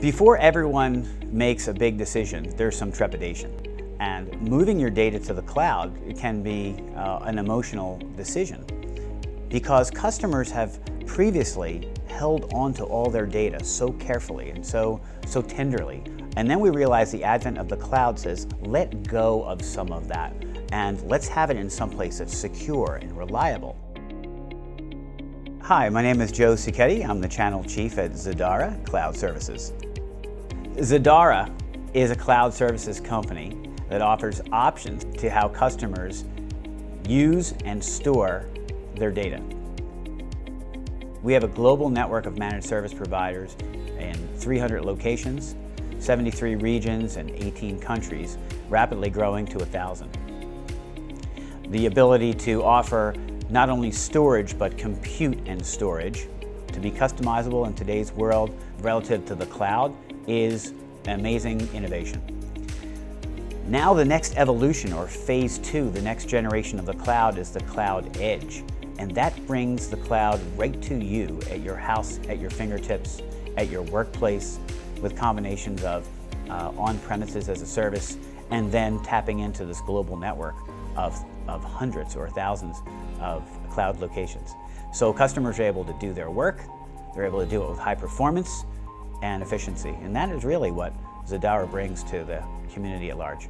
Before everyone makes a big decision, there's some trepidation. And moving your data to the cloud can be uh, an emotional decision because customers have previously held onto all their data so carefully and so, so tenderly. And then we realize the advent of the cloud says, let go of some of that and let's have it in some place that's secure and reliable. Hi, my name is Joe Cicchetti. I'm the channel chief at Zadara Cloud Services. Zadara is a cloud services company that offers options to how customers use and store their data. We have a global network of managed service providers in 300 locations, 73 regions, and 18 countries, rapidly growing to 1,000. The ability to offer not only storage, but compute and storage to be customizable in today's world relative to the cloud is an amazing innovation. Now the next evolution, or phase two, the next generation of the cloud is the cloud edge. And that brings the cloud right to you at your house, at your fingertips, at your workplace, with combinations of uh, on-premises as a service, and then tapping into this global network of, of hundreds or thousands of cloud locations. So customers are able to do their work, they're able to do it with high performance and efficiency. And that is really what Zadara brings to the community at large.